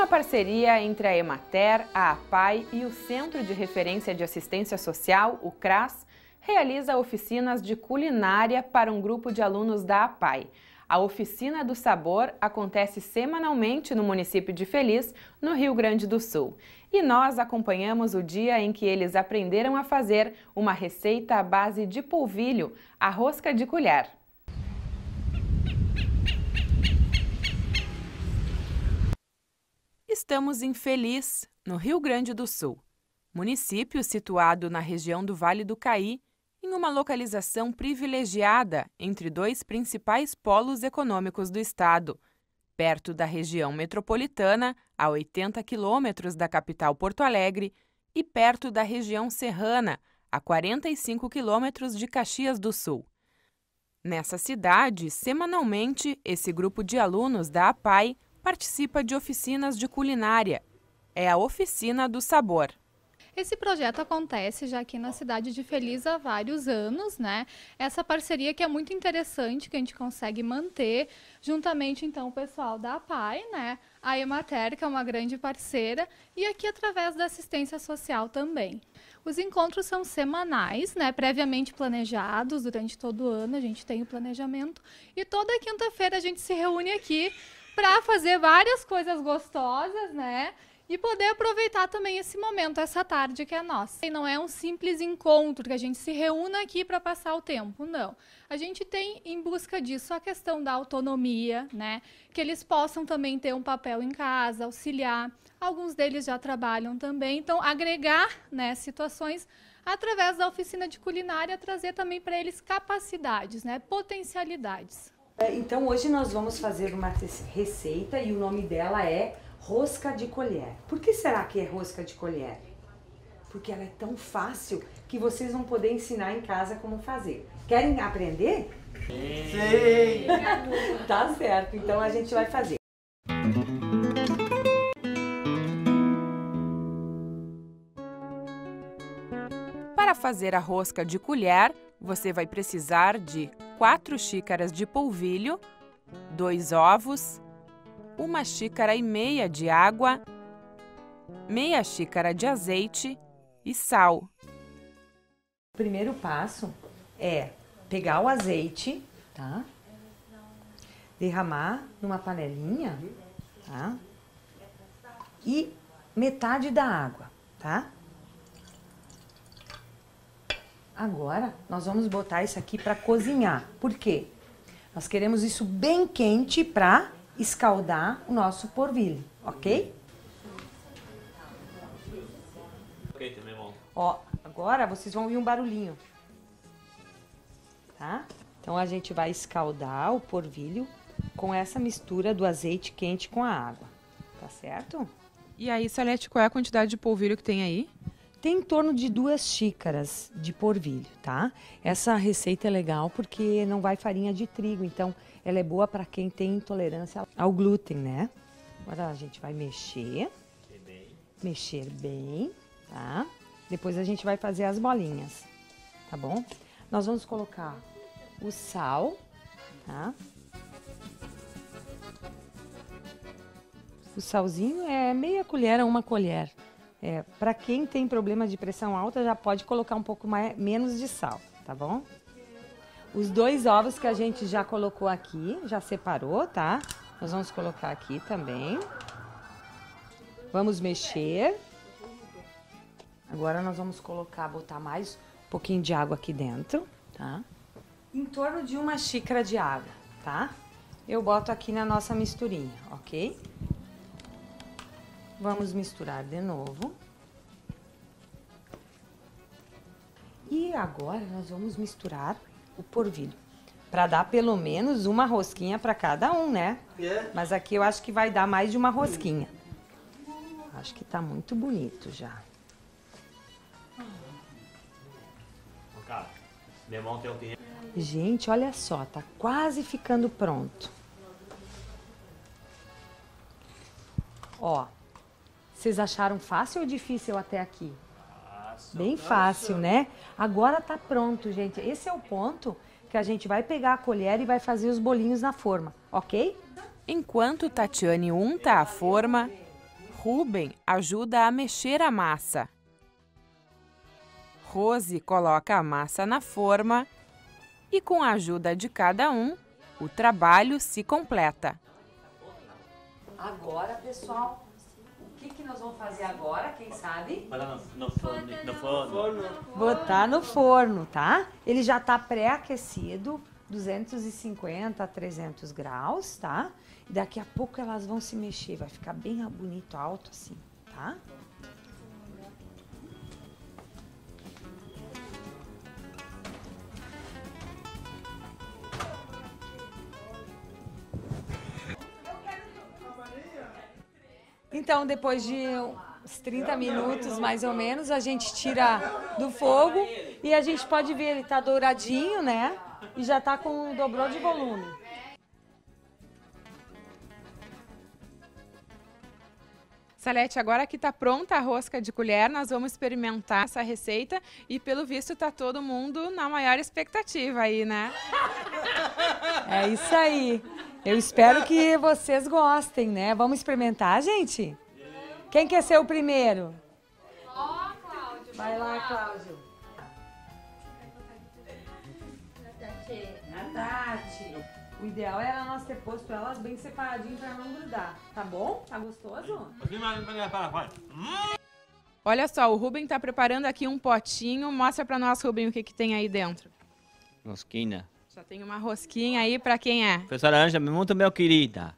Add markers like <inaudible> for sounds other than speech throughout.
Uma parceria entre a Emater, a APAI e o Centro de Referência de Assistência Social, o CRAS, realiza oficinas de culinária para um grupo de alunos da APAI. A Oficina do Sabor acontece semanalmente no município de Feliz, no Rio Grande do Sul. E nós acompanhamos o dia em que eles aprenderam a fazer uma receita à base de polvilho, a rosca de colher. Estamos em Feliz, no Rio Grande do Sul, município situado na região do Vale do Caí, em uma localização privilegiada entre dois principais polos econômicos do estado, perto da região metropolitana, a 80 quilômetros da capital Porto Alegre, e perto da região serrana, a 45 quilômetros de Caxias do Sul. Nessa cidade, semanalmente, esse grupo de alunos da APAI participa de oficinas de culinária. É a Oficina do Sabor. Esse projeto acontece já aqui na cidade de Feliz há vários anos, né? Essa parceria que é muito interessante, que a gente consegue manter, juntamente então o pessoal da APAI, né? A Emater, que é uma grande parceira, e aqui através da assistência social também. Os encontros são semanais, né, previamente planejados durante todo o ano, a gente tem o planejamento. E toda quinta-feira a gente se reúne aqui para fazer várias coisas gostosas, né? e poder aproveitar também esse momento, essa tarde que é nossa. E não é um simples encontro que a gente se reúna aqui para passar o tempo, não. A gente tem em busca disso a questão da autonomia, né? Que eles possam também ter um papel em casa, auxiliar. Alguns deles já trabalham também, então agregar, né, situações através da oficina de culinária trazer também para eles capacidades, né, potencialidades. É, então hoje nós vamos fazer uma receita e o nome dela é rosca de colher. Por que será que é rosca de colher? Porque ela é tão fácil que vocês vão poder ensinar em casa como fazer. Querem aprender? Sim! tá certo, então a gente vai fazer. Para fazer a rosca de colher, você vai precisar de 4 xícaras de polvilho, 2 ovos, uma xícara e meia de água, meia xícara de azeite e sal. O primeiro passo é pegar o azeite, tá? Derramar numa panelinha, tá? E metade da água, tá? Agora, nós vamos botar isso aqui para cozinhar. Por quê? Nós queremos isso bem quente para escaldar o nosso porvilho, ok? Ok, também bom. Ó, agora vocês vão ouvir um barulhinho. Tá? Então a gente vai escaldar o porvilho com essa mistura do azeite quente com a água. Tá certo? E aí, Salete, qual é a quantidade de polvilho que tem aí? Tem em torno de duas xícaras de porvilho, tá? Essa receita é legal porque não vai farinha de trigo, então ela é boa para quem tem intolerância ao glúten, né? Agora a gente vai mexer, mexer bem, tá? Depois a gente vai fazer as bolinhas, tá bom? Nós vamos colocar o sal, tá? O salzinho é meia colher a uma colher. É, para quem tem problema de pressão alta, já pode colocar um pouco mais, menos de sal, tá bom? Os dois ovos que a gente já colocou aqui, já separou, tá? Nós vamos colocar aqui também. Vamos mexer. Agora nós vamos colocar, botar mais um pouquinho de água aqui dentro, tá? Em torno de uma xícara de água, tá? Eu boto aqui na nossa misturinha, ok? Vamos misturar de novo. E agora nós vamos misturar o porvilho. Para dar pelo menos uma rosquinha para cada um, né? É. Mas aqui eu acho que vai dar mais de uma rosquinha. Acho que tá muito bonito já. Gente, olha só, tá quase ficando pronto. Ó, vocês acharam fácil ou difícil até aqui? Bem fácil, né? Agora tá pronto, gente. Esse é o ponto que a gente vai pegar a colher e vai fazer os bolinhos na forma, ok? Enquanto Tatiane unta a forma, Ruben ajuda a mexer a massa. Rose coloca a massa na forma e, com a ajuda de cada um, o trabalho se completa. Agora, pessoal, que, que nós vamos fazer agora, quem sabe? Botar no, no forno. No forno. Botar no forno, tá? Ele já tá pré-aquecido, 250 a 300 graus, tá? E daqui a pouco elas vão se mexer, vai ficar bem bonito, alto assim, tá? Então, depois de uns 30 minutos, mais ou menos, a gente tira do fogo e a gente pode ver, ele tá douradinho, né? E já tá com dobrou de volume. Salete, agora que está pronta a rosca de colher, nós vamos experimentar essa receita e, pelo visto, tá todo mundo na maior expectativa aí, né? É isso aí. Eu espero que <laughs> vocês gostem, né? Vamos experimentar, gente? Quem quer ser o primeiro? Ó, Cláudio. Vai lá, Cláudio. A Tati. O ideal era nós ter posto elas bem separadinhas para não grudar. Tá bom? Tá gostoso? Olha só, o Ruben está preparando aqui um potinho. Mostra para nós, Ruben, o que, que tem aí dentro. Rosquinha. Já tem uma rosquinha aí para quem é. Professora Anja, muito meu querida.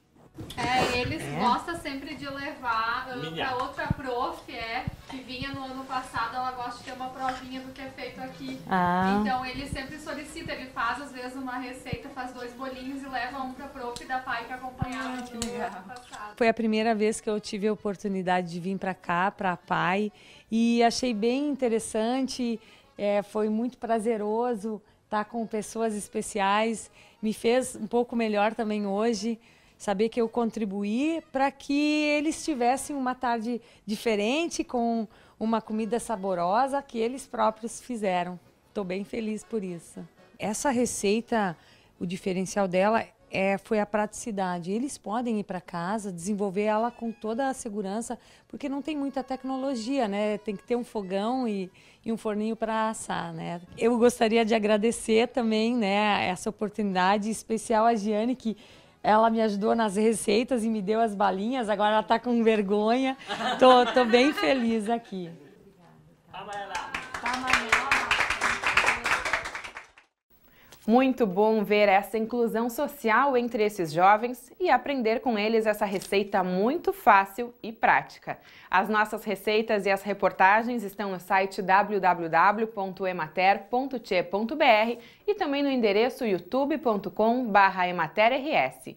É, eles gostam sempre de levar uh, Minha. pra outra prof, é, que vinha no ano passado, ela gosta de ter uma provinha do que é feito aqui. Ah. Então ele sempre solicita, ele faz às vezes uma receita, faz dois bolinhos e leva um pra prof da pai que acompanhava no ano passado. Foi a primeira vez que eu tive a oportunidade de vir para cá, para a PAI, e achei bem interessante, é, foi muito prazeroso estar com pessoas especiais, me fez um pouco melhor também hoje, saber que eu contribuí para que eles tivessem uma tarde diferente, com uma comida saborosa que eles próprios fizeram. Estou bem feliz por isso. Essa receita, o diferencial dela é, foi a praticidade. Eles podem ir para casa, desenvolver ela com toda a segurança, porque não tem muita tecnologia, né? Tem que ter um fogão e, e um forninho para assar, né? Eu gostaria de agradecer também, né, essa oportunidade especial a Giane, que ela me ajudou nas receitas e me deu as balinhas, agora ela está com vergonha. Tô, tô bem feliz aqui. Muito bom ver essa inclusão social entre esses jovens e aprender com eles essa receita muito fácil e prática. As nossas receitas e as reportagens estão no site www.emater.che.br e também no endereço youtube.com/ematerrs.